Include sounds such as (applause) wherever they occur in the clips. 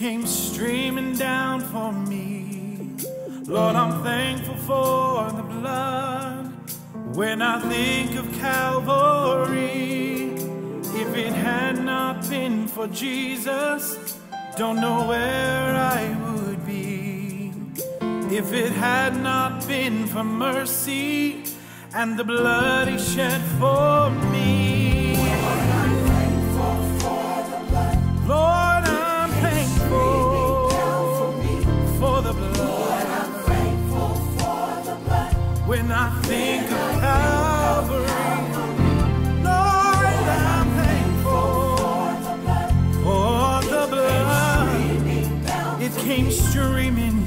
came streaming down for me. Lord, I'm thankful for the blood. When I think of Calvary, if it had not been for Jesus, don't know where I would be. If it had not been for mercy and the blood he shed for me. when I think of Calvary. Lord, I'm thankful for the blood. It came streaming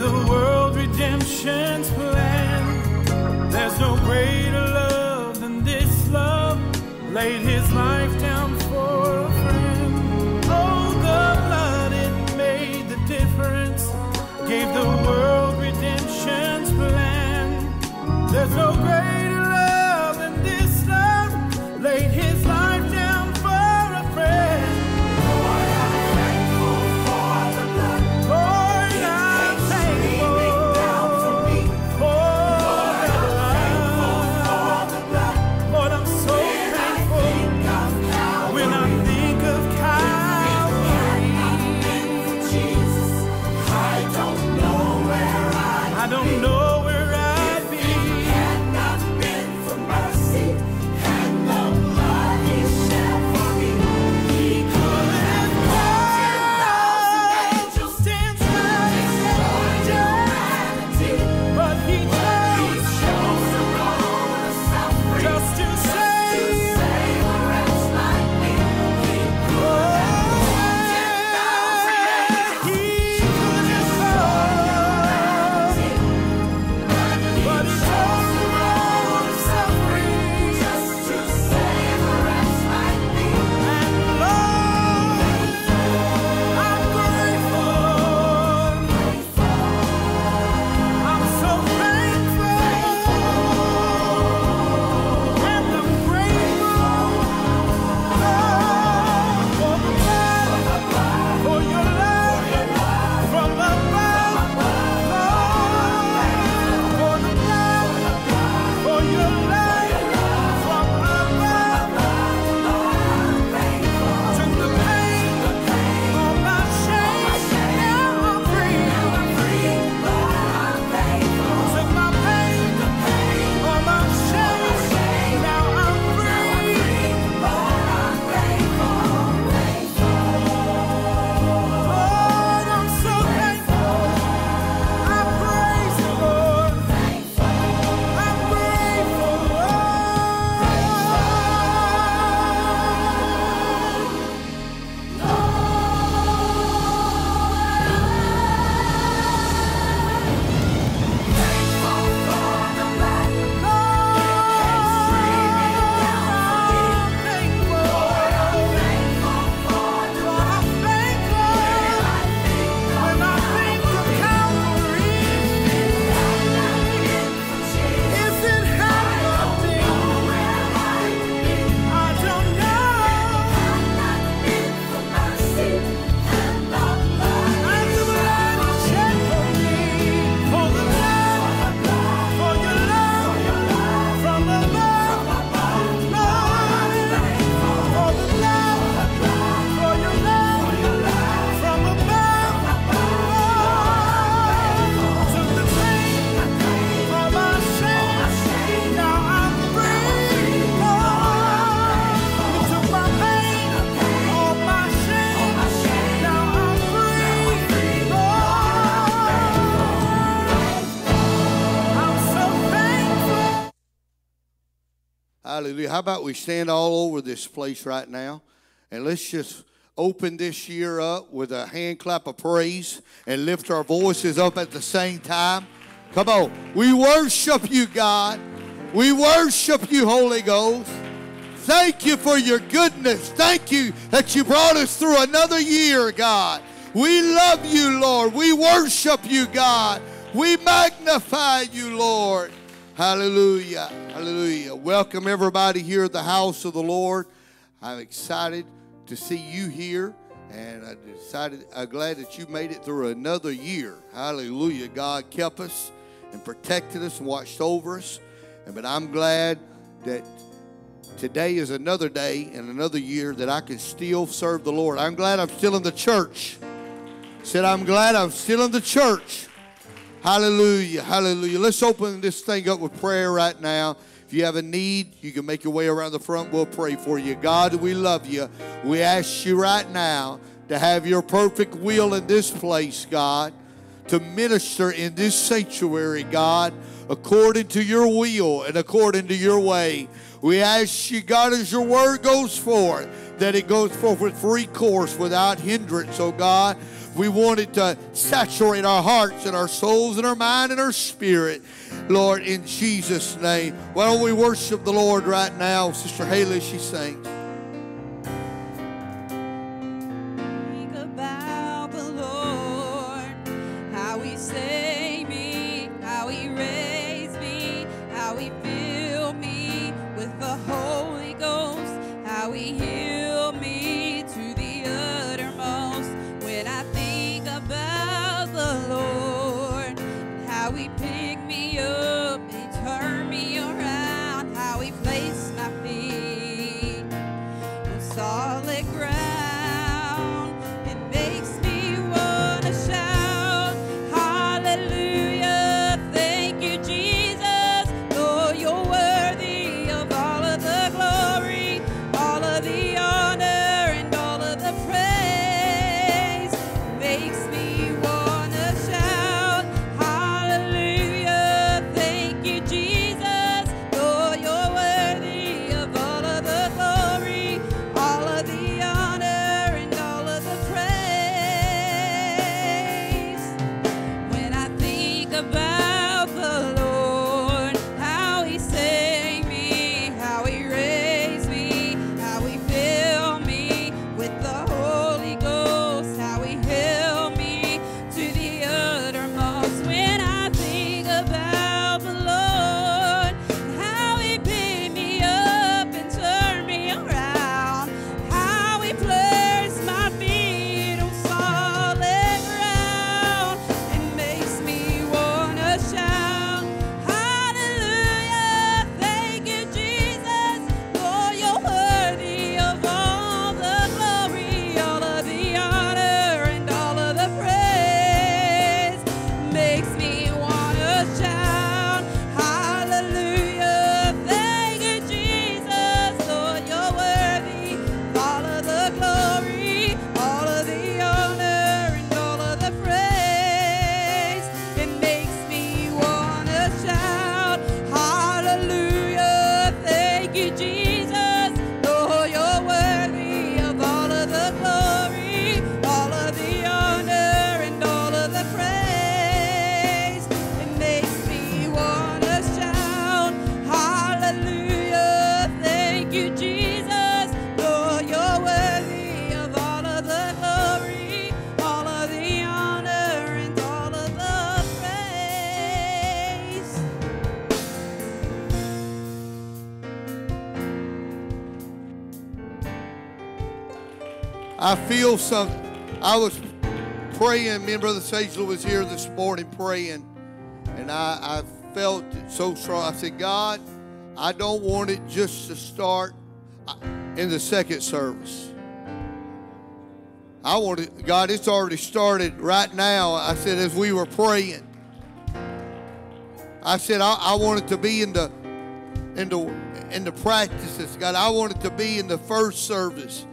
the world redemption's plan. There's no greater. Hallelujah. How about we stand all over this place right now and let's just open this year up with a hand clap of praise and lift our voices up at the same time. Come on. We worship you, God. We worship you, Holy Ghost. Thank you for your goodness. Thank you that you brought us through another year, God. We love you, Lord. We worship you, God. We magnify you, Lord. Hallelujah. Hallelujah. Welcome everybody here at the house of the Lord. I'm excited to see you here. And I decided, I'm glad that you made it through another year. Hallelujah. God kept us and protected us and watched over us. And, but I'm glad that today is another day and another year that I can still serve the Lord. I'm glad I'm still in the church. Said, I'm glad I'm still in the church. Hallelujah. Hallelujah. Let's open this thing up with prayer right now. If you have a need, you can make your way around the front. We'll pray for you. God, we love you. We ask you right now to have your perfect will in this place, God, to minister in this sanctuary, God, according to your will and according to your way. We ask you, God, as your word goes forth, that it goes forth with free course without hindrance, oh God. We want it to saturate our hearts and our souls and our mind and our spirit. Lord, in Jesus' name. Why don't we worship the Lord right now? Sister Haley, she sings. Feel some. I was praying. Me and Brother Sagely was here this morning praying, and I, I felt it so strong. I said, God, I don't want it just to start uh, in the second service. I want it, God, it's already started right now. I said, as we were praying, I said, I, I want it to be in the in the in the practices, God. I want it to be in the first service.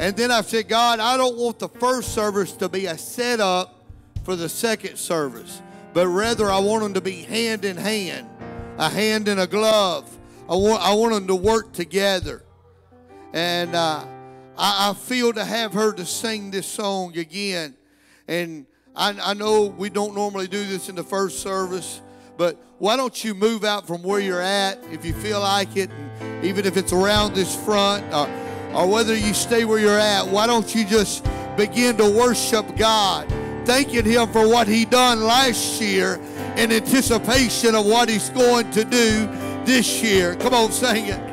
And then I said, God, I don't want the first service to be a setup for the second service, but rather I want them to be hand in hand, a hand in a glove. I want, I want them to work together. And uh, I, I feel to have her to sing this song again. And I, I know we don't normally do this in the first service, But why don't you move out from where you're at if you feel like it, and even if it's around this front, or, or whether you stay where you're at, why don't you just begin to worship God, thanking Him for what He done last year in anticipation of what He's going to do this year. Come on, sing it.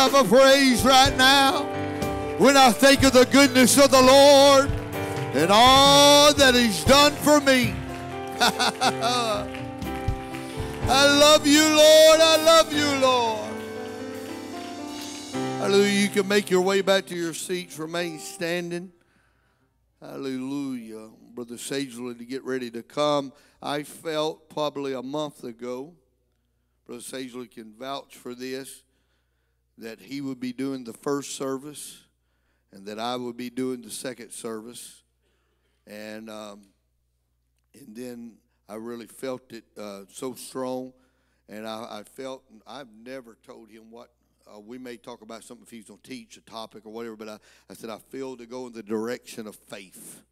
A hand clap praise right now. When I think of the goodness of the Lord and all that He's done for me. (laughs) I love you, Lord. I love you, Lord. Hallelujah. You can make your way back to your seats. Remain standing. Hallelujah. Brother Sagely to get ready to come. I felt probably a month ago, Brother Sagely can vouch for this, that he would be doing the first service and that I would be doing the second service. And, um, and then I really felt it uh, so strong. And I, I felt, I've never told him what uh, we may talk about something if he's going to teach a topic or whatever, but I, I said, I feel to go in the direction of faith.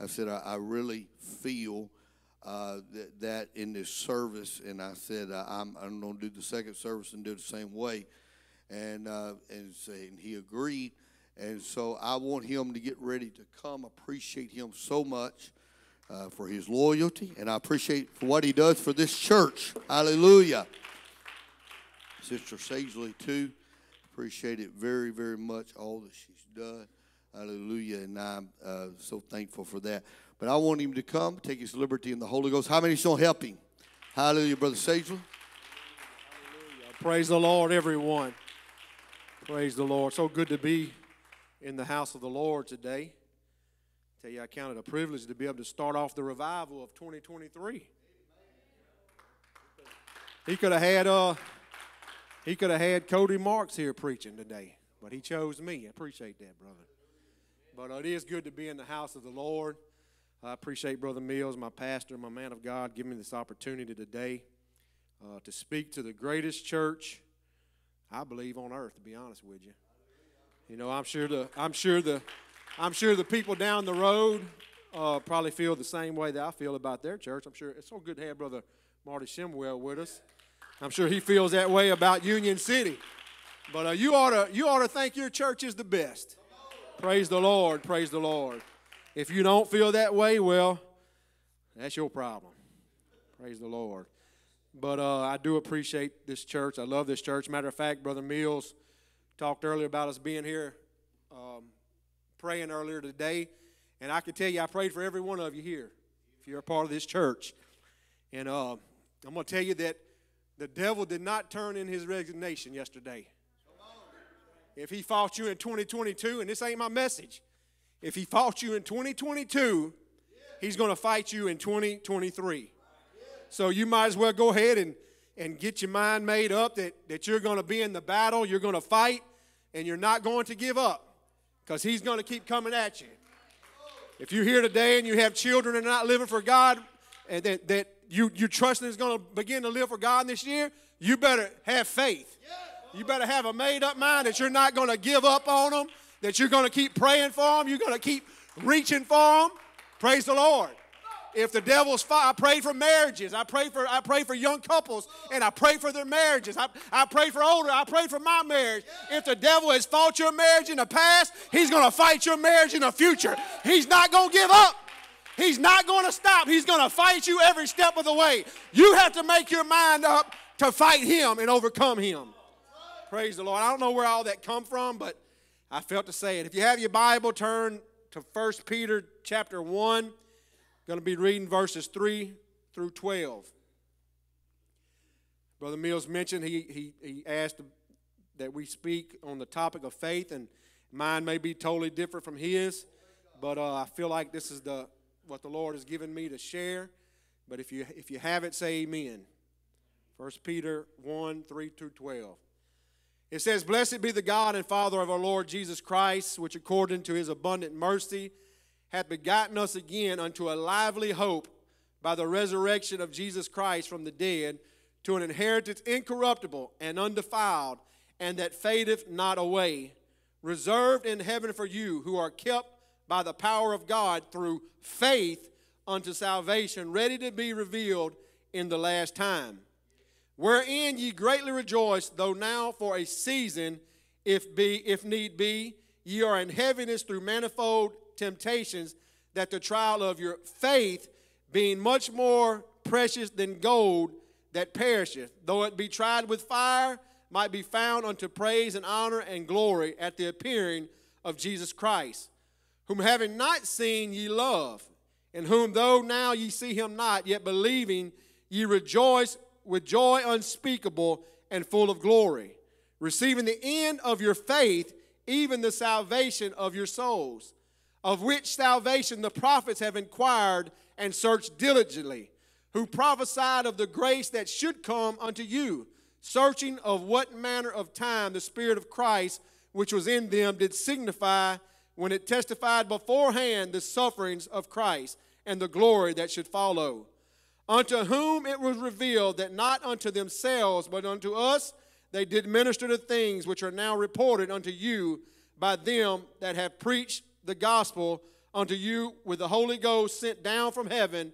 I said, I, I really feel uh, that, that in this service, and I said, I'm, I'm going to do the second service and do it the same way. And, uh, and, and he agreed. And so I want him to get ready to come. Appreciate him so much uh, for his loyalty, and I appreciate for what he does for this church. Hallelujah. Sister Sagely, too. Appreciate it very, very much, all that she's done. Hallelujah. And I'm uh, so thankful for that. But I want him to come, take his liberty in the Holy Ghost. How going to help him? Hallelujah, Brother Sagely. Hallelujah. Praise the Lord, everyone. Praise the Lord. So good to be in the house of the Lord today. Tell you, I count it a privilege to be able to start off the revival of 2023. He could have had uh, he could have had Cody Marks here preaching today, but he chose me. I appreciate that, brother. But uh, it is good to be in the house of the Lord. I appreciate Brother Mills, my pastor, my man of God, giving me this opportunity today uh, to speak to the greatest church, I believe, on earth. To be honest with you, you know, I'm sure the I'm sure the I'm sure the people down the road uh, probably feel the same way that I feel about their church. I'm sure it's so good to have Brother Marty Shimwell with us. I'm sure he feels that way about Union City. But uh, you ought to you ought to think your church is the best. Praise the Lord. Praise the Lord. If you don't feel that way, well, that's your problem. Praise the Lord. But uh, I do appreciate this church. I love this church. Matter of fact, Brother Mills talked earlier about us being here um, praying earlier today. And I can tell you, I prayed for every one of you here if you're a part of this church. And uh, I'm going to tell you that the devil did not turn in his resignation yesterday. If he fought you in 2022, and this ain't my message, if he fought you in 2022, he's going to fight you in 2023. So you might as well go ahead and, and get your mind made up that, that you're going to be in the battle, you're going to fight, and you're not going to give up because he's going to keep coming at you. If you're here today and you have children and not living for God, and that, that you, you trusting is going to begin to live for God this year, you better have faith. You better have a made up mind that you're not going to give up on them, that you're going to keep praying for them, you're going to keep reaching for them. Praise the Lord. If the devil's fight, I pray for marriages. I pray for I pray for young couples, and I pray for their marriages. I, I pray for older. I pray for my marriage. If the devil has fought your marriage in the past, he's going to fight your marriage in the future. He's not going to give up. He's not going to stop. He's going to fight you every step of the way. You have to make your mind up to fight him and overcome him. Praise the Lord. I don't know where all that come from, but I felt to say it. If you have your Bible, turn to 1 Peter chapter 1. Going to be reading verses 3 through 12. Brother Mills mentioned he, he, he asked that we speak on the topic of faith, and mine may be totally different from his, but uh, I feel like this is the what the Lord has given me to share. But if you if you have it, say amen. 1 Peter 1 3 through 12. It says, Blessed be the God and Father of our Lord Jesus Christ, which according to his abundant mercy hath begotten us again unto a lively hope by the resurrection of Jesus Christ from the dead, to an inheritance incorruptible and undefiled, and that fadeth not away, reserved in heaven for you, who are kept by the power of God through faith unto salvation, ready to be revealed in the last time. Wherein ye greatly rejoice, though now for a season, if be if need be, ye are in heaviness through manifold temptations, that the trial of your faith, being much more precious than gold that perisheth, though it be tried with fire, might be found unto praise and honor and glory at the appearing of Jesus Christ, whom having not seen ye love, in whom though now ye see him not, yet believing ye rejoice with joy unspeakable and full of glory, receiving the end of your faith, even the salvation of your souls of which salvation the prophets have inquired and searched diligently, who prophesied of the grace that should come unto you, searching of what manner of time the Spirit of Christ which was in them did signify when it testified beforehand the sufferings of Christ and the glory that should follow. Unto whom it was revealed that not unto themselves, but unto us they did minister the things which are now reported unto you by them that have preached the gospel unto you with the Holy Ghost sent down from heaven,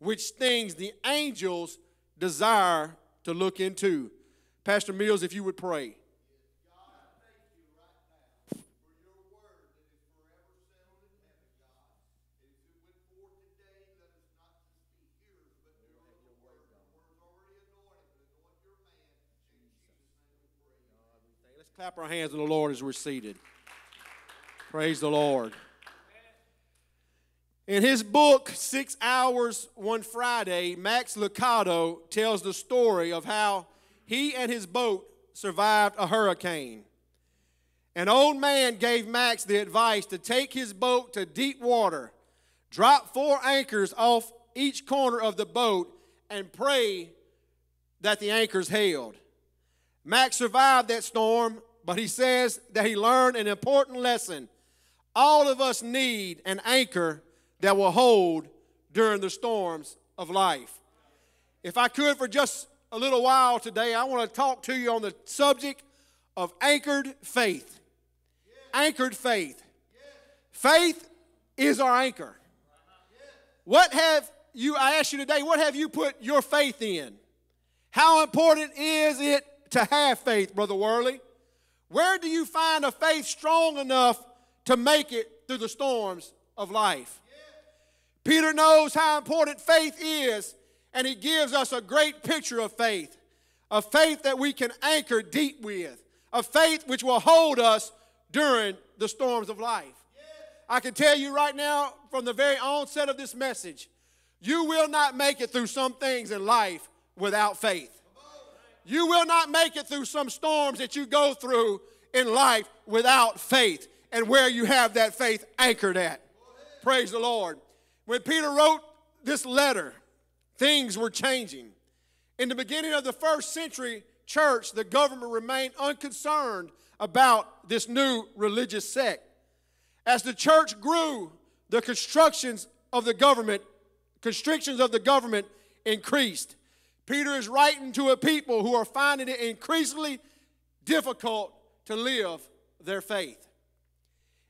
which things the angels desire to look into. Pastor Mills, if you would pray. Let's clap our hands to the Lord as we're seated. Praise the Lord. In his book, Six Hours One Friday, Max Lucado tells the story of how he and his boat survived a hurricane. An old man gave Max the advice to take his boat to deep water, drop four anchors off each corner of the boat, and pray that the anchors held. Max survived that storm, but he says that he learned an important lesson all of us need an anchor that will hold during the storms of life. If I could, for just a little while today, I want to talk to you on the subject of anchored faith. Anchored faith. Faith is our anchor. What have you, I ask you today, what have you put your faith in? How important is it to have faith, Brother Worley? Where do you find a faith strong enough to make it through the storms of life. Peter knows how important faith is, and he gives us a great picture of faith a faith that we can anchor deep with, a faith which will hold us during the storms of life. I can tell you right now, from the very onset of this message, you will not make it through some things in life without faith. You will not make it through some storms that you go through in life without faith and where you have that faith anchored at. Praise the Lord. When Peter wrote this letter, things were changing. In the beginning of the first century church, the government remained unconcerned about this new religious sect. As the church grew, the constructions of the government, constrictions of the government increased. Peter is writing to a people who are finding it increasingly difficult to live their faith.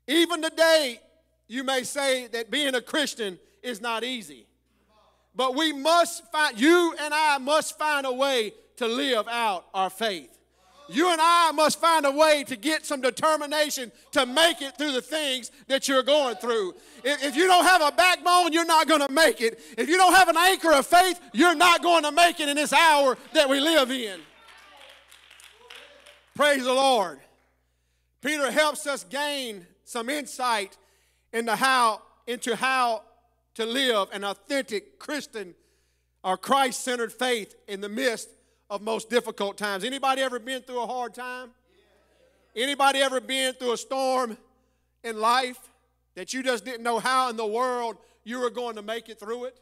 Even today, you may say that being a Christian is not easy. But we must find, you and I must find a way to live out our faith. You and I must find a way to get some determination to make it through the things that you're going through. If, if you don't have a backbone, you're not going to make it. If you don't have an anchor of faith, you're not going to make it in this hour that we live in. Praise the Lord. Peter helps us gain some insight into how, into how to live an authentic Christian or Christ-centered faith in the midst of most difficult times. Anybody ever been through a hard time? Anybody ever been through a storm in life that you just didn't know how in the world you were going to make it through it?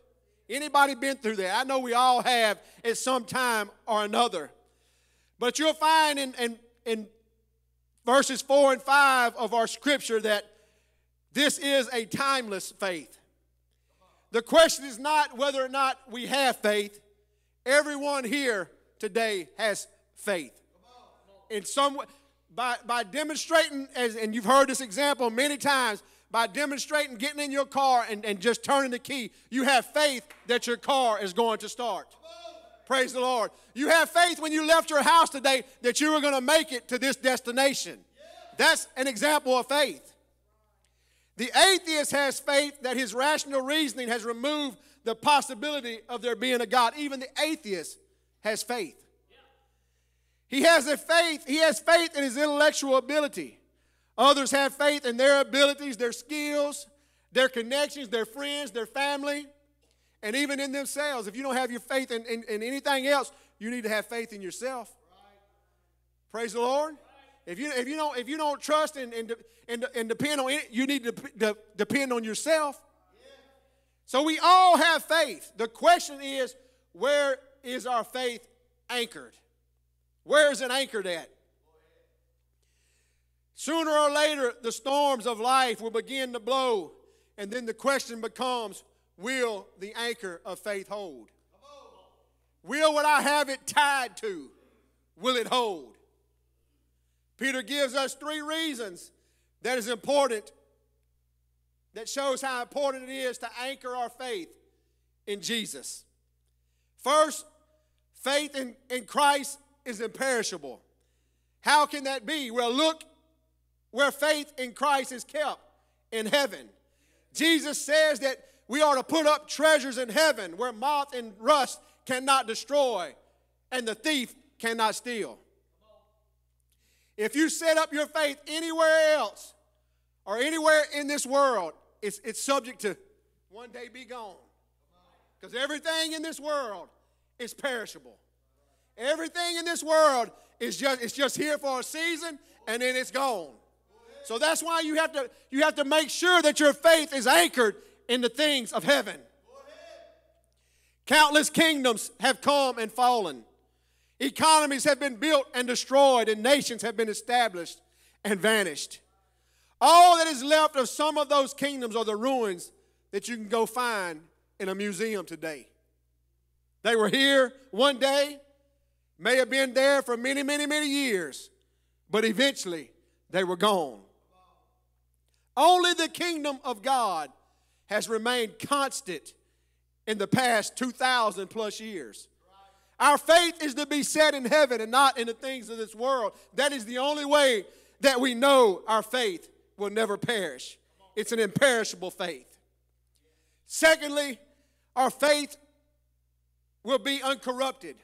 Anybody been through that? I know we all have at some time or another. But you'll find in, in, in verses 4 and 5 of our scripture that this is a timeless faith. The question is not whether or not we have faith. Everyone here today has faith. In some way, by, by demonstrating, as, and you've heard this example many times, by demonstrating getting in your car and, and just turning the key, you have faith that your car is going to start. Praise the Lord. You have faith when you left your house today that you were going to make it to this destination. That's an example of faith. The atheist has faith that his rational reasoning has removed the possibility of there being a God. Even the atheist has faith. He has a faith, he has faith in his intellectual ability. Others have faith in their abilities, their skills, their connections, their friends, their family and even in themselves. If you don't have your faith in, in, in anything else, you need to have faith in yourself. Right. Praise the Lord. Right. If you, if you don't if you don't trust and, and, and, and depend on it, you need to, to depend on yourself. So we all have faith. The question is, where is our faith anchored? Where is it anchored at? Sooner or later, the storms of life will begin to blow, and then the question becomes will the anchor of faith hold? Will what I have it tied to, will it hold? Peter gives us three reasons that is important, that shows how important it is to anchor our faith in Jesus. First, faith in, in Christ is imperishable. How can that be? Well, look where faith in Christ is kept in heaven. Jesus says that we are to put up treasures in heaven where moth and rust cannot destroy and the thief cannot steal. If you set up your faith anywhere else or anywhere in this world, it's, it's subject to one day be gone. Because everything in this world is perishable. Everything in this world is just, it's just here for a season and then it's gone. So that's why you have to, you have to make sure that your faith is anchored in the things of heaven. Countless kingdoms have come and fallen. Economies have been built and destroyed, and nations have been established and vanished. All that is left of some of those kingdoms are the ruins that you can go find in a museum today. They were here one day, may have been there for many, many, many years, but eventually they were gone. Only the kingdom of God has remained constant in the past 2,000 plus years. Our faith is to be set in heaven and not in the things of this world. That is the only way that we know our faith will never perish. It's an imperishable faith. Secondly, our faith will be uncorrupted.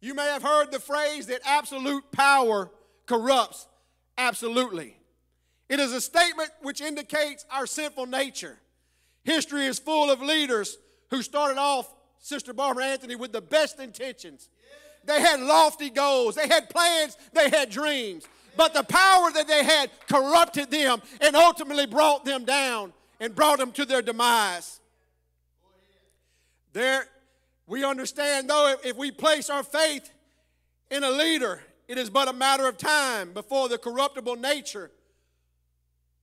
You may have heard the phrase that absolute power corrupts absolutely. It is a statement which indicates our sinful nature. History is full of leaders who started off, Sister Barbara Anthony, with the best intentions. They had lofty goals, they had plans, they had dreams. But the power that they had corrupted them and ultimately brought them down and brought them to their demise. There, we understand though, if, we place our faith in a leader, it is but a matter of time before the corruptible nature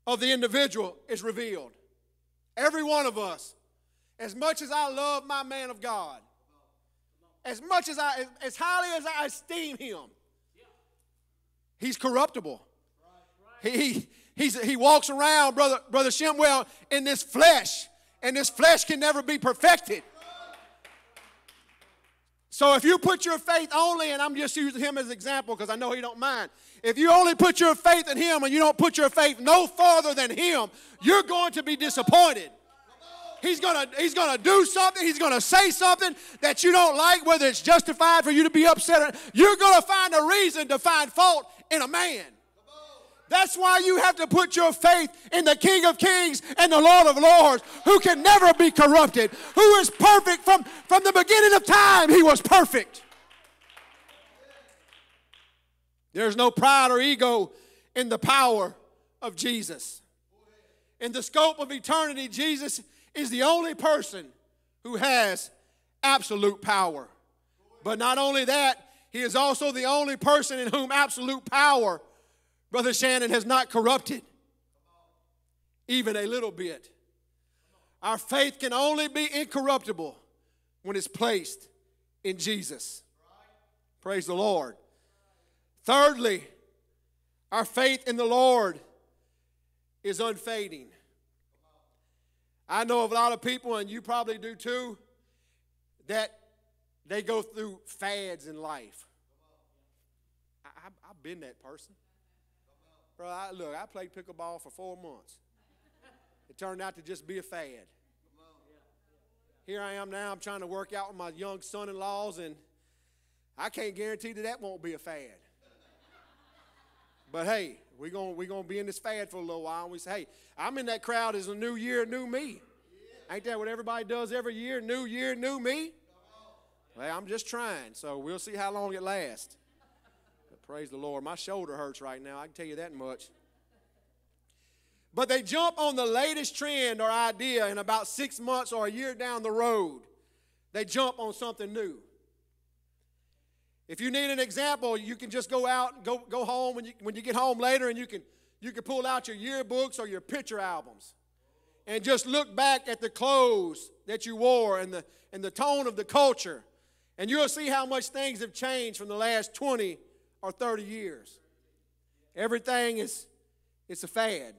of the individual is revealed. Every one of us, as much as I love my man of God, as much as I, as highly as I esteem him, he's corruptible. He, he's, he walks around, brother, brother Shimwell, in this flesh, and this flesh can never be perfected. So if you put your faith only, and I'm just using him as an example because I know he don't mind. If you only put your faith in him and you don't put your faith no farther than him, you're going to be disappointed. He's gonna, he's gonna do something, he's gonna say something that you don't like, whether it's justified for you to be upset. Or, you're gonna find a reason to find fault in a man. That's why you have to put your faith in the King of Kings and the Lord of Lords, who can never be corrupted, who is perfect from, from the beginning of time. He was perfect. There's no pride or ego in the power of Jesus. In the scope of eternity, Jesus is the only person who has absolute power. But not only that, he is also the only person in whom absolute power, Brother Shannon, has not corrupted even a little bit. Our faith can only be incorruptible when it's placed in Jesus. Praise the Lord. Thirdly, our faith in the Lord is unfading. I know of a lot of people, and you probably do too, that they go through fads in life. I, have been that person. Bro, I, look, I played pickleball for four months. It turned out to just be a fad. Here I am now, I'm trying to work out with my young son in laws, and I can't guarantee that that won't be a fad. But hey, we're going we gonna be in this fad for a little while. And we say, hey, I'm in that crowd as a new year, new me. Ain't that what everybody does every year? New year, new me? Well, I'm just trying, so we'll see how long it lasts. Praise the Lord. My shoulder hurts right now, I can tell you that much. But they jump on the latest trend or idea, and about six months or a year down the road, they jump on something new. If you need an example, you can just go out, go, go home when you, when you get home later, and you can, you can pull out your yearbooks or your picture albums and just look back at the clothes that you wore and the, and the tone of the culture. And you'll see how much things have changed from the last 20 or 30 years. Everything is it's a fad.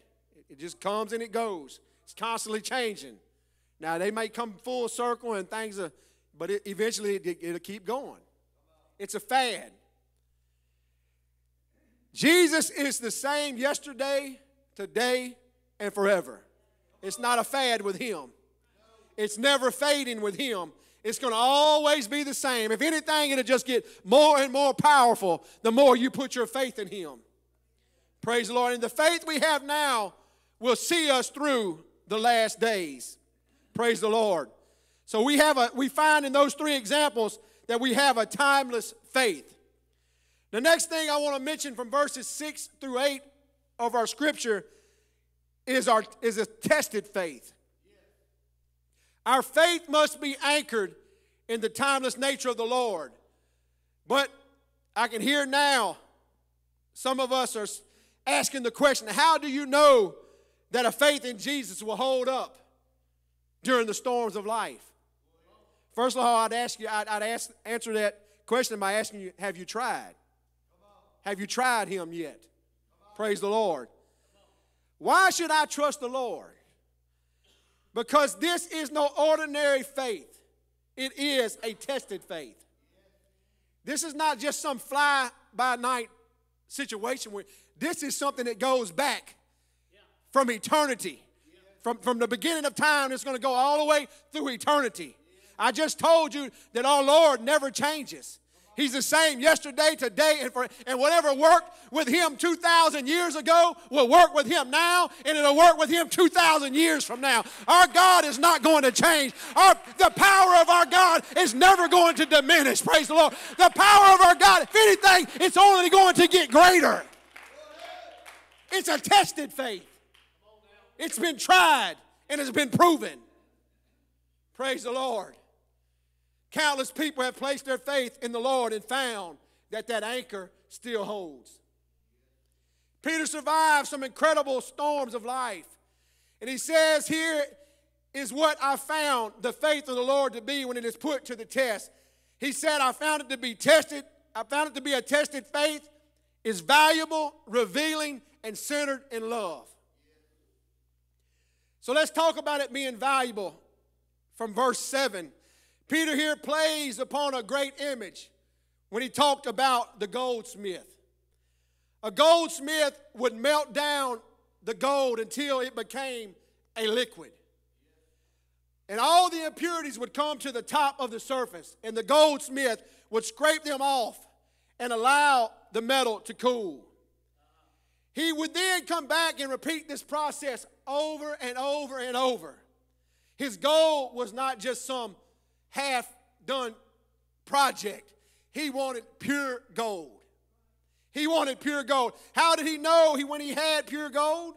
It just comes and it goes. It's constantly changing. Now they may come full circle and things are, but it, eventually it, it'll keep going. It's a fad. Jesus is the same yesterday, today, and forever. It's not a fad with him. It's never fading with him. It's going to always be the same. If anything, it'll just get more and more powerful the more you put your faith in him. Praise the Lord. And the faith we have now will see us through the last days. Praise the Lord. So we have a we find in those three examples that we have a timeless faith. The next thing I want to mention from verses 6 through 8 of our scripture is, our, is a tested faith. Our faith must be anchored in the timeless nature of the Lord. But I can hear now some of us are asking the question how do you know that a faith in Jesus will hold up during the storms of life? First of all, I'd ask you, I'd, I'd ask, answer that question by asking you, have you tried? Have you tried him yet? Praise the Lord. Why should I trust the Lord? Because this is no ordinary faith. It is a tested faith. This is not just some fly by night situation where this is something that goes back from eternity. From, from the beginning of time, it's going to go all the way through eternity. I just told you that our Lord never changes. He's the same yesterday, today, and for and whatever worked with him 2,000 years ago will work with him now, and it'll work with him 2,000 years from now. Our God is not going to change. Our, the power of our God is never going to diminish. Praise the Lord. The power of our God, if anything, it's only going to get greater. It's a tested faith. It's been tried and it's been proven. Praise the Lord. Countless people have placed their faith in the Lord and found that that anchor still holds. Peter survived some incredible storms of life. And he says, Here is what I found the faith of the Lord to be when it is put to the test. He said, I found it to be tested, I found it to be a tested faith, is valuable, revealing, and centered in love. So let's talk about it being valuable from verse 7 Peter here plays upon a great image when he talked about the goldsmith. A goldsmith would melt down the gold until it became a liquid. And all the impurities would come to the top of the surface, and the goldsmith would scrape them off and allow the metal to cool. He would then come back and repeat this process over and over and over. His goal was not just some half done project. He wanted pure gold. He wanted pure gold. How did he know he, when he had pure gold?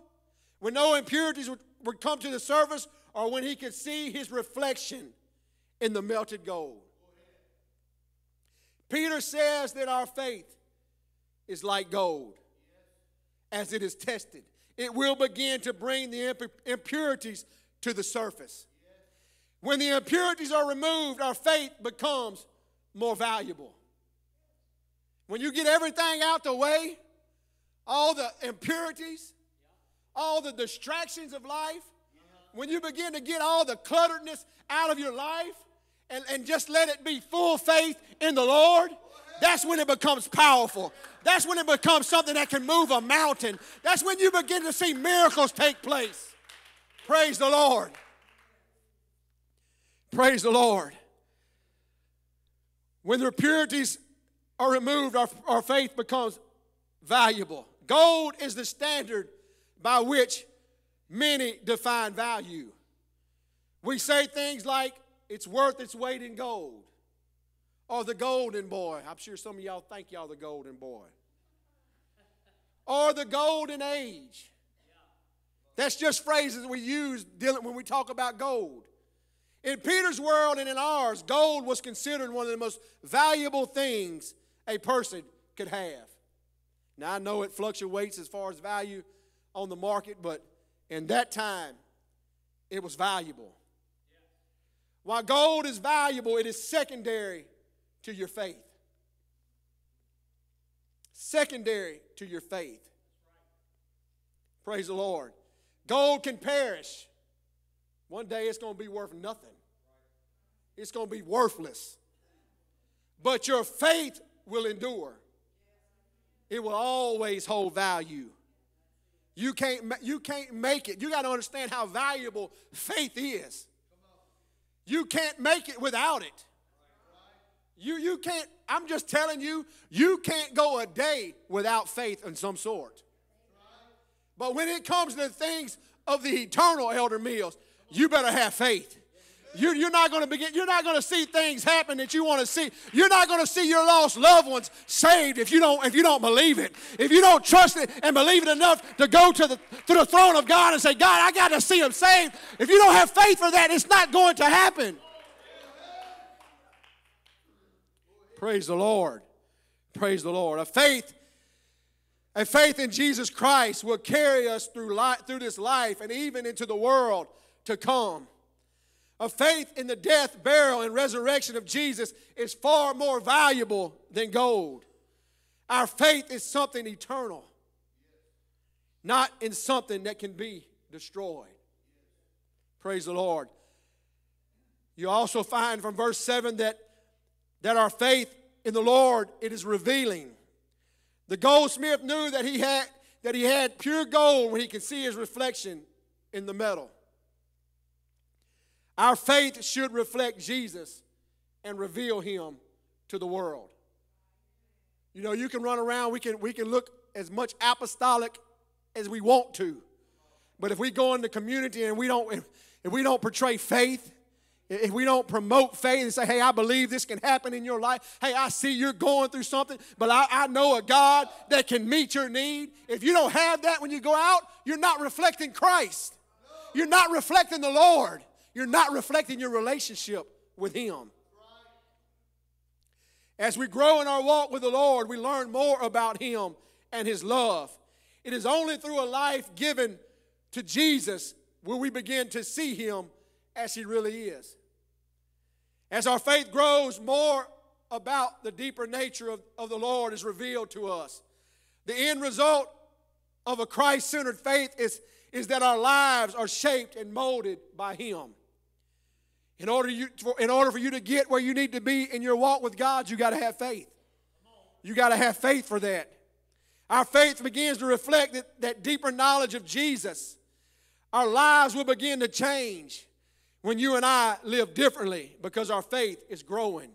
When no impurities would, would come to the surface or when he could see his reflection in the melted gold. Peter says that our faith is like gold as it is tested. It will begin to bring the impurities to the surface. When the impurities are removed, our faith becomes more valuable. When you get everything out the way, all the impurities, all the distractions of life, when you begin to get all the clutteredness out of your life and, and just let it be full faith in the Lord, that's when it becomes powerful. That's when it becomes something that can move a mountain. That's when you begin to see miracles take place. Praise the Lord. Praise the Lord. When the impurities are removed, our, our faith becomes valuable. Gold is the standard by which many define value. We say things like, it's worth its weight in gold, or the golden boy. I'm sure some of y'all think y'all the golden boy, or the golden age. That's just phrases we use when we talk about gold. In Peter's world and in ours, gold was considered one of the most valuable things a person could have. Now, I know it fluctuates as far as value on the market, but in that time, it was valuable. While gold is valuable, it is secondary to your faith. Secondary to your faith. Praise the Lord. Gold can perish. One day it's going to be worth nothing, it's going to be worthless. But your faith will endure, it will always hold value. You can't, you can't make it. You got to understand how valuable faith is. You can't make it without it. You, you can't, I'm just telling you, you can't go a day without faith in some sort. But when it comes to things of the eternal Elder Mills, you better have faith. You're, you're not going to begin, you're not going to see things happen that you want to see. You're not going to see your lost loved ones saved if you don't, if you don't believe it. If you don't trust it and believe it enough to go to the, to the throne of God and say, God, I got to see them saved. If you don't have faith for that, it's not going to happen. Praise the Lord. Praise the Lord. A faith a faith in Jesus Christ will carry us through, life, through this life and even into the world to come. A faith in the death, burial, and resurrection of Jesus is far more valuable than gold. Our faith is something eternal, not in something that can be destroyed. Praise the Lord. You also find from verse 7 that, that our faith in the Lord, it is revealing. The goldsmith knew that he had that he had pure gold when he could see his reflection in the metal. Our faith should reflect Jesus and reveal him to the world. You know, you can run around, we can, we can look as much apostolic as we want to. But if we go in the community and we don't, if we don't portray faith, if we don't promote faith and say, hey, I believe this can happen in your life, hey, I see you're going through something, but I, I know a God that can meet your need. If you don't have that when you go out, you're not reflecting Christ. You're not reflecting the Lord. You're not reflecting your relationship with Him. As we grow in our walk with the Lord, we learn more about Him and His love. It is only through a life given to Jesus will we begin to see Him as He really is. As our faith grows, more about the deeper nature of, of the Lord is revealed to us. The end result of a Christ centered faith is, is that our lives are shaped and molded by Him. In order, you, for, in order for you to get where you need to be in your walk with God, you got to have faith. You got to have faith for that. Our faith begins to reflect that, that deeper knowledge of Jesus. Our lives will begin to change when you and I live differently because our faith is growing.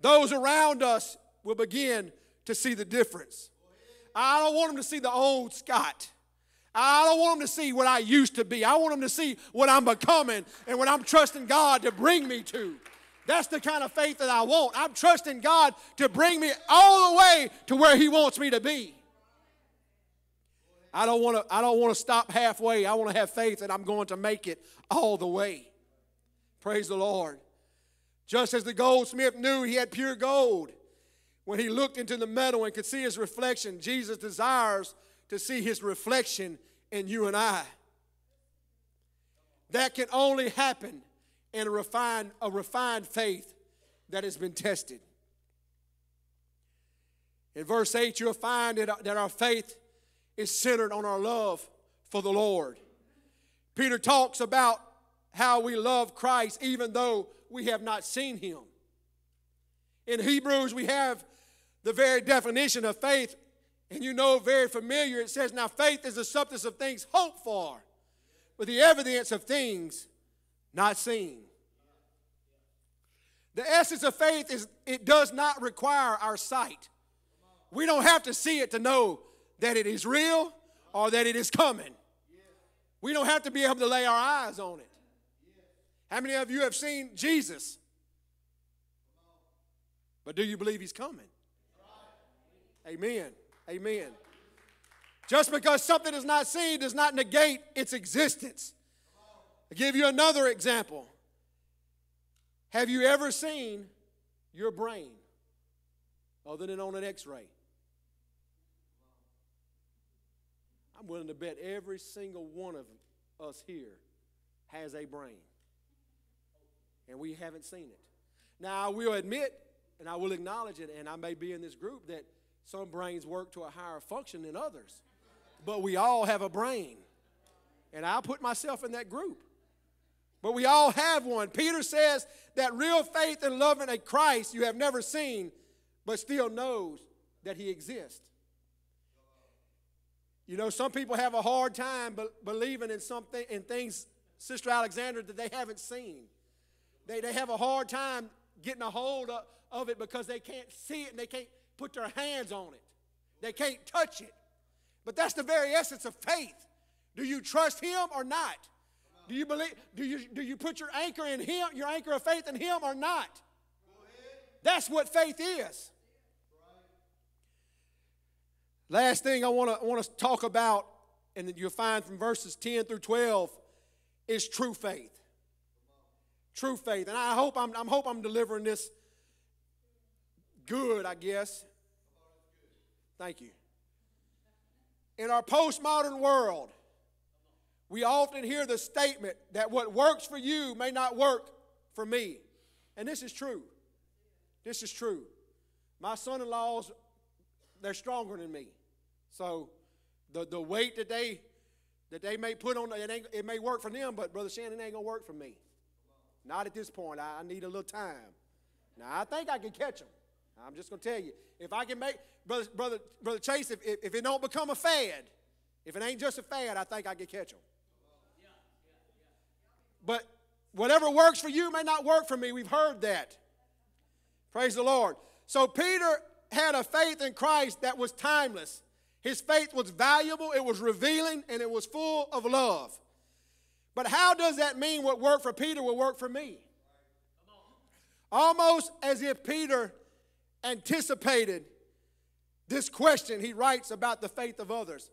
Those around us will begin to see the difference. I don't want them to see the old Scott. I don't want them to see what I used to be. I want them to see what I'm becoming and what I'm trusting God to bring me to. That's the kind of faith that I want. I'm trusting God to bring me all the way to where He wants me to be. I don't want to I don't want to stop halfway. I want to have faith that I'm going to make it all the way. Praise the Lord. Just as the goldsmith knew he had pure gold, when he looked into the metal and could see his reflection, Jesus desires to see his reflection in you and I. That can only happen in a refined, a refined faith that has been tested. In verse 8, you'll find that, that our faith is centered on our love for the Lord. Peter talks about how we love Christ even though we have not seen him. In Hebrews, we have the very definition of faith, and you know, very familiar. It says, Now faith is the substance of things hoped for, but the evidence of things not seen. The essence of faith is it does not require our sight. We don't have to see it to know that it is real or that it is coming. We don't have to be able to lay our eyes on it. How many of you have seen Jesus? But do you believe he's coming? Amen. Amen. Just because something is not seen does not negate its existence. I'll give you another example. Have you ever seen your brain other than on an x ray? I'm willing to bet every single one of us here has a brain and we haven't seen it. Now, I will admit, and I will acknowledge it, and I may be in this group, that some brains work to a higher function than others. But we all have a brain. And I'll put myself in that group. But we all have one. Peter says that real faith and loving a Christ you have never seen, but still knows that he exists. You know, some people have a hard time believing in something in things, Sister Alexander, that they haven't seen. They, they have a hard time getting a hold of, of it because they can't see it and they can't put their hands on it. They can't touch it. But that's the very essence of faith. Do you trust him or not? Do you believe do you do you put your anchor in him, your anchor of faith in him or not? That's what faith is. Last thing I want to want to talk about, and you'll find from verses 10 through 12, is true faith. True faith. And I hope I'm, I hope I'm delivering this good, I guess. Thank you. In our postmodern world, we often hear the statement that what works for you may not work for me. And this is true. This is true. My son in laws, they're stronger than me. So the, the weight that they that they may put on it, it may work for them, but Brother Shannon ain't gonna work for me. Not at this point. I, I need a little time. Now, I think I can catch them. I'm just going to tell you. If I can make, Brother, brother, brother Chase, if, if it don't become a fad, if it ain't just a fad, I think I can catch them. But whatever works for you may not work for me. We've heard that. Praise the Lord. So Peter had a faith in Christ that was timeless. His faith was valuable, it was revealing, and it was full of love. But how does that mean what worked for Peter will work for me? Almost as if Peter anticipated this question he writes about the faith of others.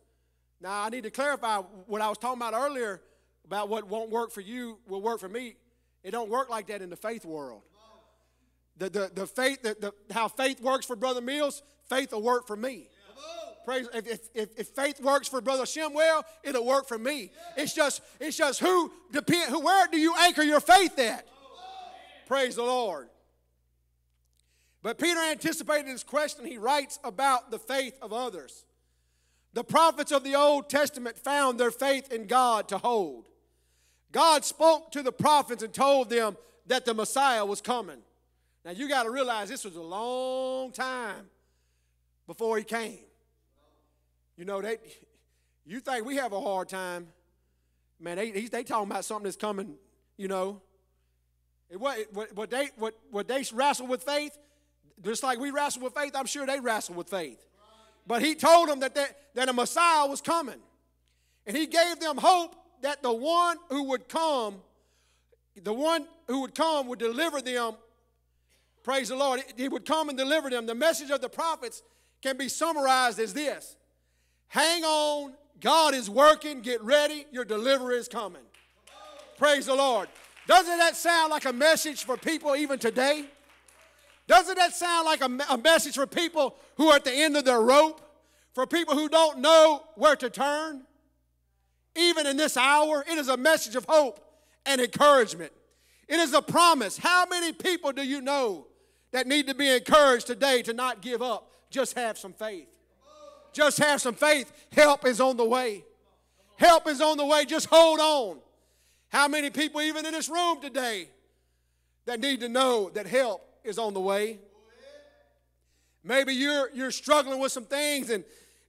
Now, I need to clarify what I was talking about earlier about what won't work for you will work for me. It don't work like that in the faith world. The, the, the faith, the, the, how faith works for Brother Mills, faith will work for me. Praise, if, if, if, faith works for Brother Shimwell, it'll work for me. It's just, it's just who depend, who, where do you anchor your faith at? Praise the Lord. But Peter anticipated this question. He writes about the faith of others. The prophets of the Old Testament found their faith in God to hold. God spoke to the prophets and told them that the Messiah was coming. Now you got to realize this was a long time before he came. You know, they, you think we have a hard time. Man, they, they talking about something that's coming, you know. It, what, what, they, what, what they wrestle with faith, just like we wrestle with faith, I'm sure they wrestle with faith. But he told them that, that, that a Messiah was coming. And he gave them hope that the one who would come, the one who would come would deliver them Praise the Lord. He would come and deliver them. The message of the prophets can be summarized as this Hang on, God is working, get ready, your deliverer is coming. Praise the Lord. Doesn't that sound like a message for people even today? Doesn't that sound like a, a message for people who are at the end of their rope? For people who don't know where to turn? Even in this hour, it is a message of hope and encouragement. It is a promise. How many people do you know that need to be encouraged today to not give up. Just have some faith. Just have some faith. Help is on the way. Help is on the way. Just hold on. How many people, even in this room today, that need to know that help is on the way? Maybe you're, you're struggling with some things and,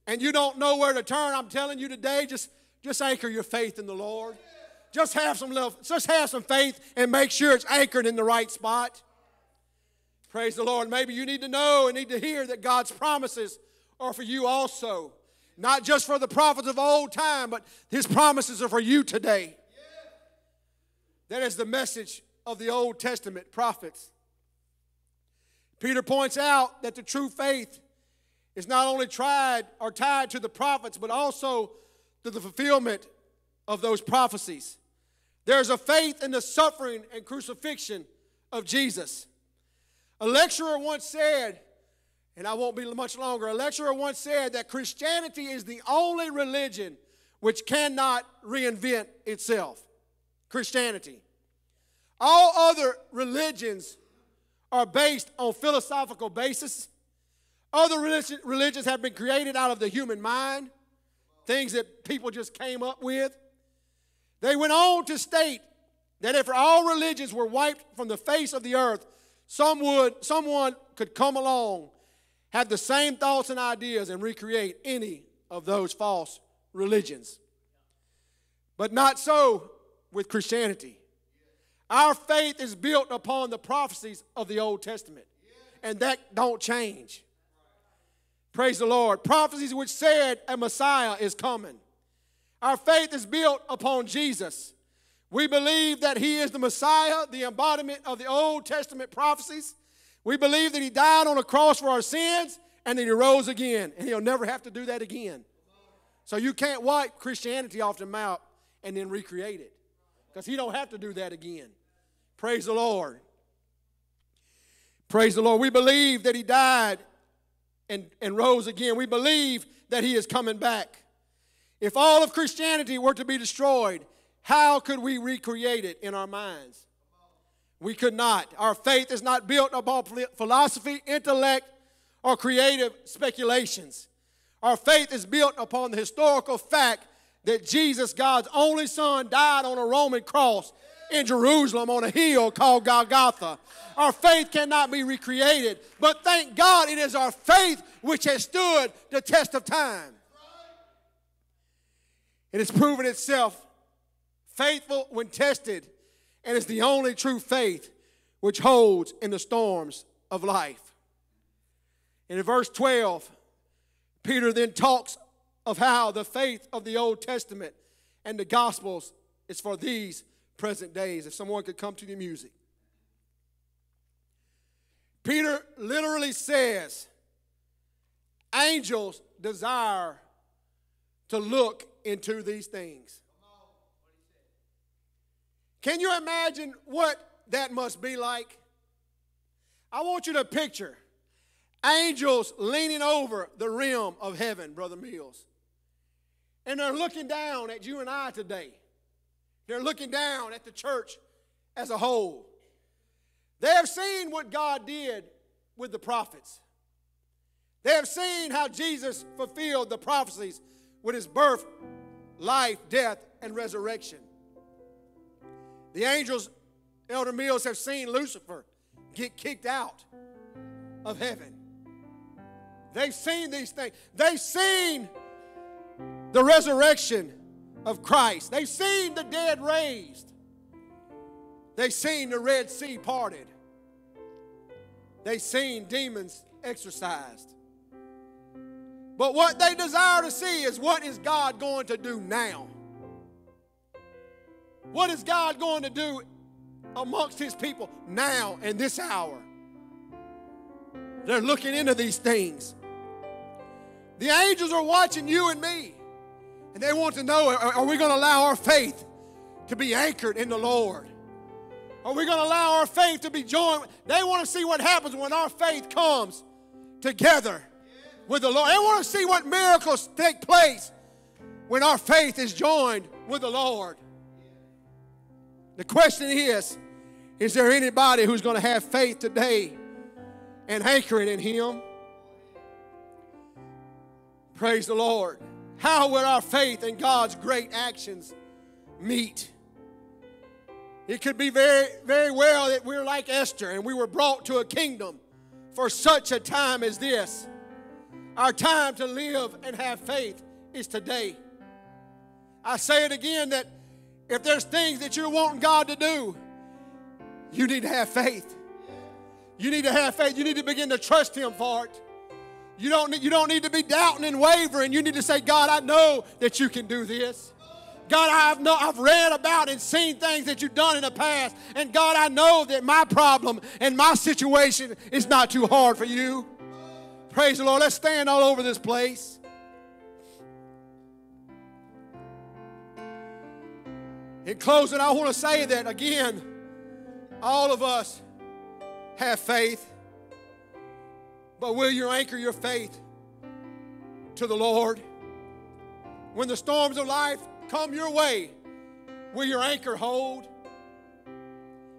and you don't know where to turn. I'm telling you today, just, just anchor your faith in the Lord. Just have some love, just have some faith and make sure it's anchored in the right spot. Praise the Lord. Maybe you need to know and need to hear that God's promises are for you also. Not just for the prophets of old time, but his promises are for you today. That is the message of the Old Testament prophets. Peter points out that the true faith is not only tried or tied to the prophets, but also to the fulfillment of those prophecies. There's a faith in the suffering and crucifixion of Jesus. A lecturer once said, and I won't be much longer, a lecturer once said that Christianity is the only religion which cannot reinvent itself. Christianity. All other religions are based on philosophical basis. Other religions have been created out of the human mind, things that people just came up with. They went on to state that if all religions were wiped from the face of the earth, some would, someone could come along, have the same thoughts and ideas, and recreate any of those false religions. But not so with Christianity. Our faith is built upon the prophecies of the Old Testament, and that don't change. Praise the Lord. Prophecies which said a Messiah is coming. Our faith is built upon Jesus. We believe that he is the Messiah, the embodiment of the Old Testament prophecies. We believe that he died on a cross for our sins and that he rose again, and he'll never have to do that again. So you can't wipe Christianity off the map and then recreate it because he don't have to do that again. Praise the Lord. Praise the Lord. We believe that he died and, and rose again. We believe that he is coming back. If all of Christianity were to be destroyed, how could we recreate it in our minds? We could not. Our faith is not built upon philosophy, intellect, or creative speculations. Our faith is built upon the historical fact that Jesus, God's only Son, died on a Roman cross in Jerusalem on a hill called Golgotha. Our faith cannot be recreated, but thank God it is our faith which has stood the test of time. It has proven itself faithful when tested, and it's the only true faith which holds in the storms of life. And in verse 12, Peter then talks of how the faith of the Old Testament and the Gospels is for these present days. If someone could come to the music. Peter literally says, angels desire to look into these things. Can you imagine what that must be like? I want you to picture angels leaning over the rim of heaven, Brother Mills. And they're looking down at you and I today. They're looking down at the church as a whole. They have seen what God did with the prophets. They have seen how Jesus fulfilled the prophecies with his birth, life, death, and resurrection. The angels, Elder Mills, have seen Lucifer get kicked out of heaven. They've seen these things. They've seen the resurrection of Christ. They've seen the dead raised. They've seen the Red Sea parted. They've seen demons exorcised. But what they desire to see is what is God going to do now? What is God going to do amongst his people now in this hour? They're looking into these things. The angels are watching you and me, and they want to know are, we going to allow our faith to be anchored in the Lord? Are we going to allow our faith to be joined? They want to see what happens when our faith comes together with the Lord. They want to see what miracles take place when our faith is joined with the Lord. The question is Is there anybody who's going to have faith today and anchor it in Him? Praise the Lord. How will our faith and God's great actions meet? It could be very, very well that we're like Esther and we were brought to a kingdom for such a time as this. Our time to live and have faith is today. I say it again that if there's things that you're wanting God to do, you need to have faith. You need to have faith. You need to begin to trust Him for it. You don't, need, you don't need to be doubting and wavering. You need to say, God, I know that you can do this. God, I've, I've read about and seen things that you've done in the past. And God, I know that my problem and my situation is not too hard for you. Praise the Lord. Let's stand all over this place. In closing, I want to say that again, all of us have faith, but will you anchor your faith to the Lord? When the storms of life come your way, will your anchor hold?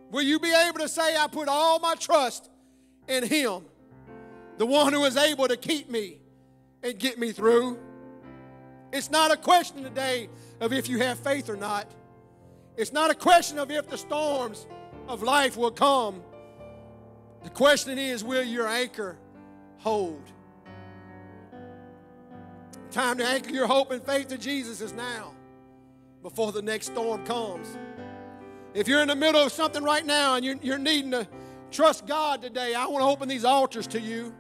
Will you be able to say, I put all my trust in Him, the one who is able to keep me and get me through? It's not a question today of if you have faith or not. It's not a question of if the storms of life will come. The question is, will your anchor hold? Time to anchor your hope and faith to Jesus is now, before the next storm comes. If you're in the middle of something right now and you're, you're needing to trust God today, I want to open these altars to you.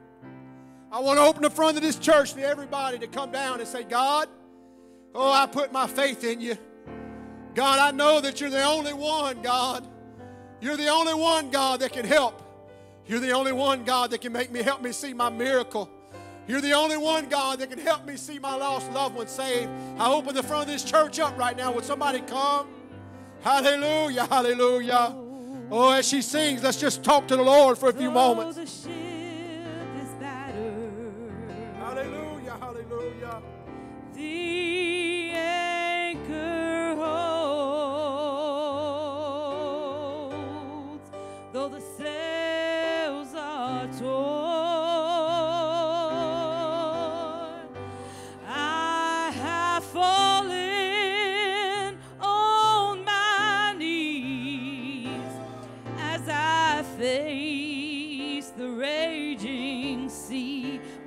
I want to open the front of this church to everybody to come down and say, God, oh, I put my faith in you. God, I know that you're the only one, God. You're the only one, God, that can help. You're the only one, God, that can make me help me see my miracle. You're the only one, God, that can help me see my lost loved one saved. I open the front of this church up right now. Would somebody come? Hallelujah, hallelujah. Oh, as she sings, let's just talk to the Lord for a few moments. Though the ship is battered, Hallelujah, hallelujah.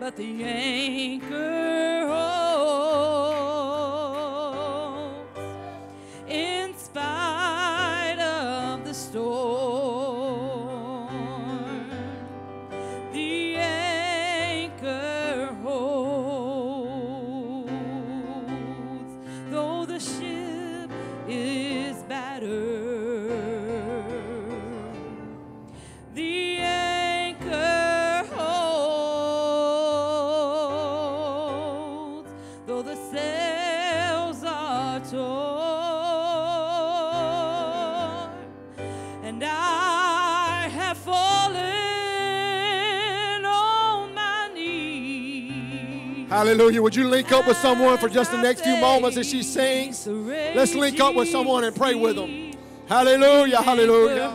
But the anchor Hallelujah. Would you link up with someone for just the next few moments as she sings? Let's link up with someone and pray with them. Hallelujah. Hallelujah.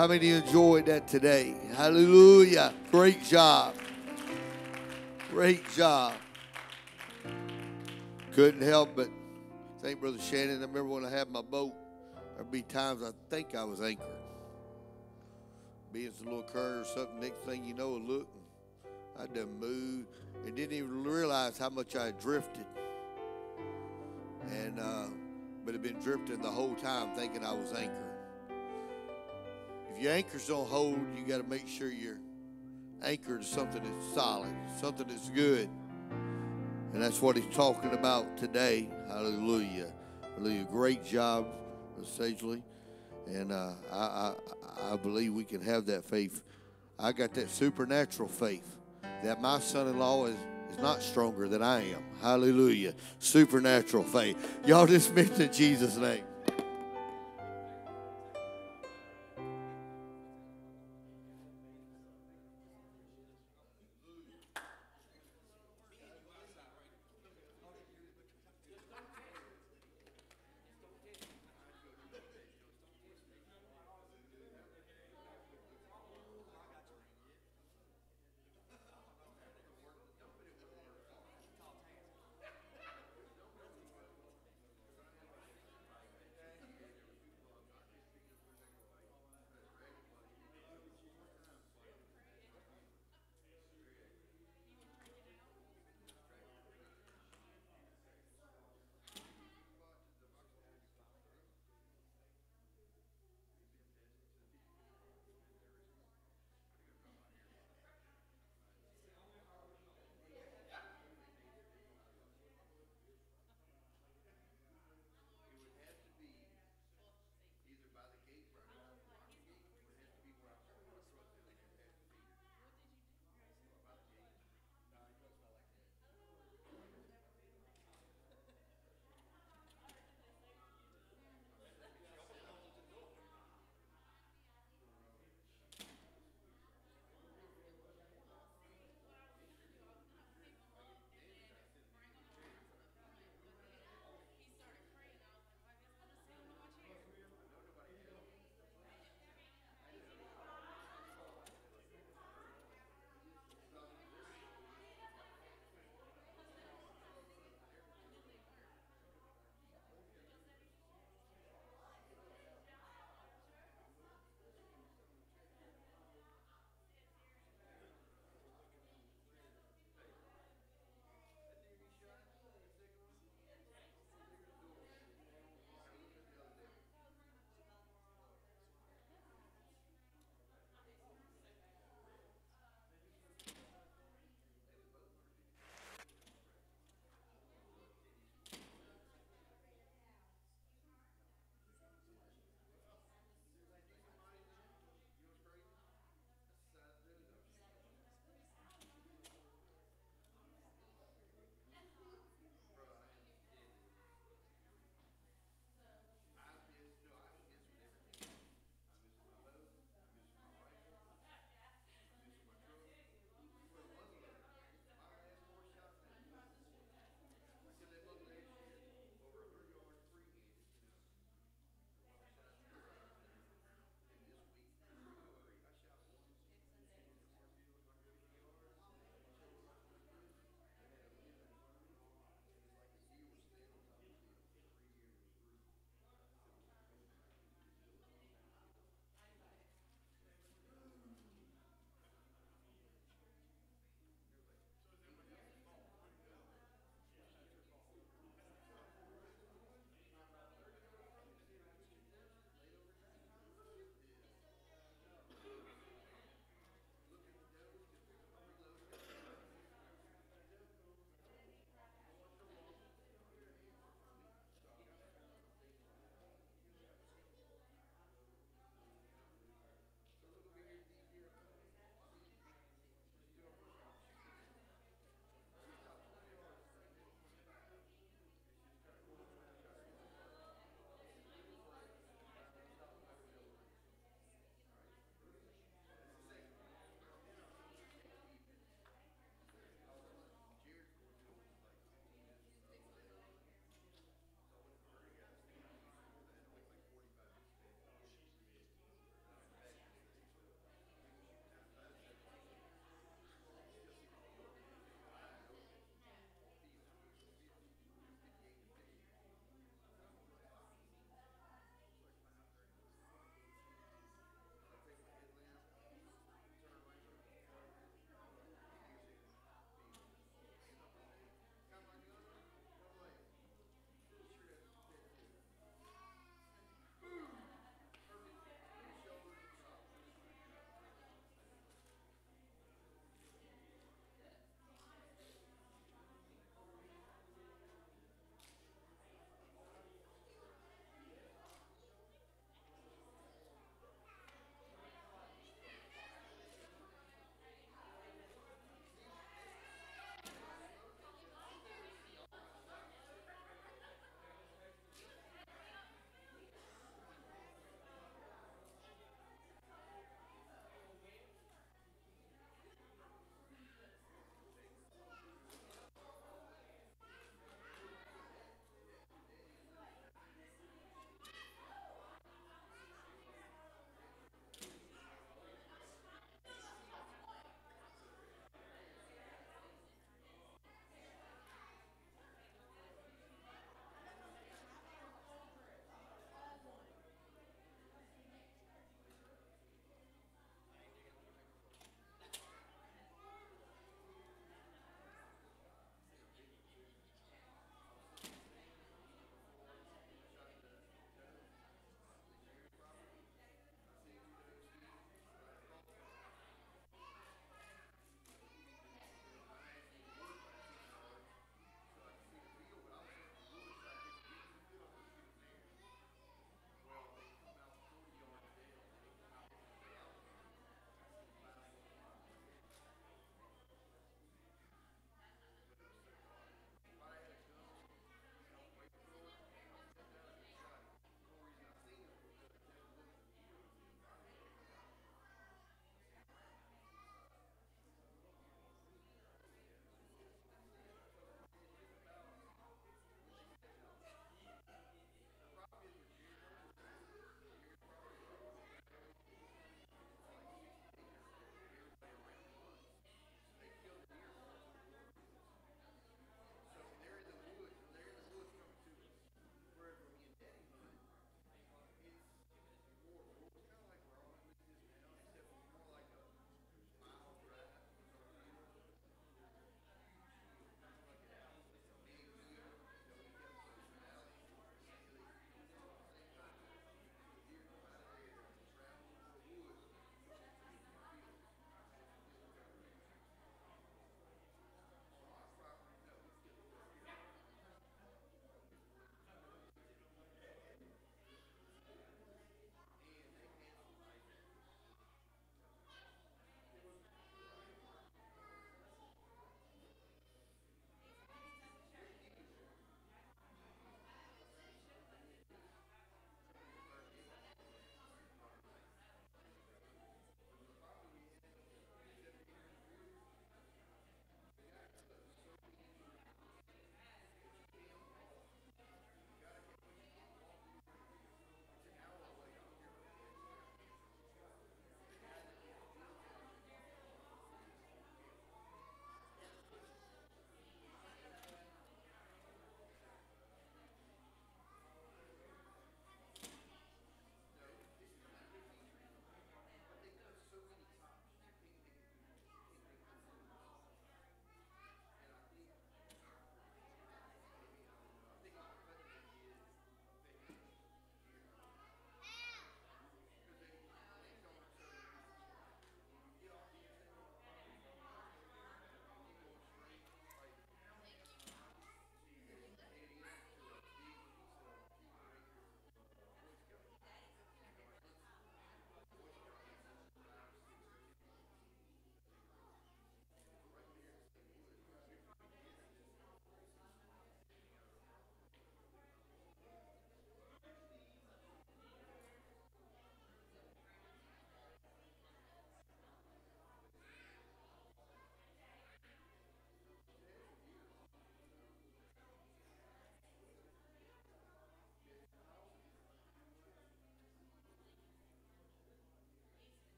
How many enjoyed that today? Hallelujah. Great job. Great job. Couldn't help but think, Brother Shannon, I remember when I had my boat, there'd be times I think I was anchored. Be in some little current or something, next thing you know, I look, I done moved and didn't even realize how much I drifted. And, uh, but had been drifting the whole time thinking I was anchored. Your anchors don't hold, you got to make sure you're anchored to something that's solid, something that's good. And that's what he's talking about today. Hallelujah. Hallelujah. Great job, Sagely. And uh, I, I, I believe we can have that faith. I got that supernatural faith that my son in law is, is not stronger than I am. Hallelujah. Supernatural faith. Y'all just mention Jesus' name.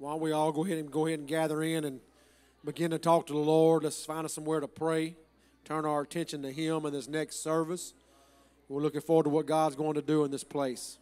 Why don't we all go ahead and go ahead and gather in and begin to talk to the Lord? Let's find us somewhere to pray. Turn our attention to Him in this next service. We're looking forward to what God's going to do in this place.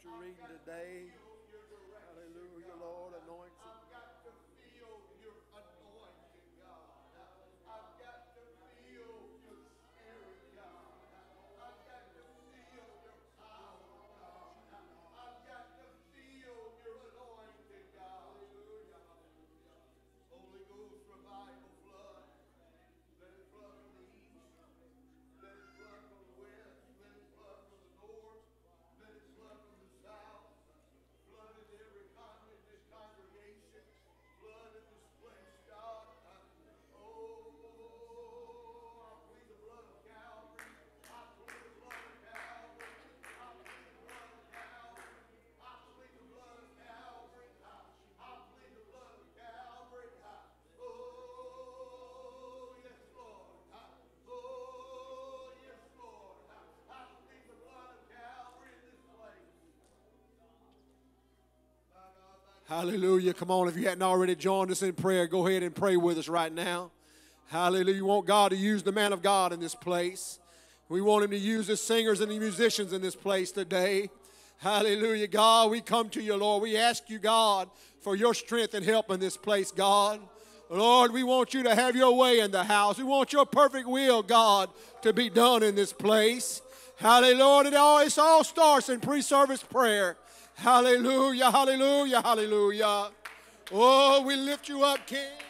Scripture reading today. Hallelujah. Come on, if you hadn't already joined us in prayer, go ahead and pray with us right now. Hallelujah. You want God to use the man of God in this place. We want him to use the singers and the musicians in this place today. Hallelujah. God, we come to you, Lord. We ask you, God, for your strength and help in this place, God. Lord, we want you to have your way in the house. We want your perfect will, God, to be done in this place. Hallelujah. It all, it all starts in pre service prayer. Hallelujah, hallelujah, hallelujah. Oh, we lift you up, King.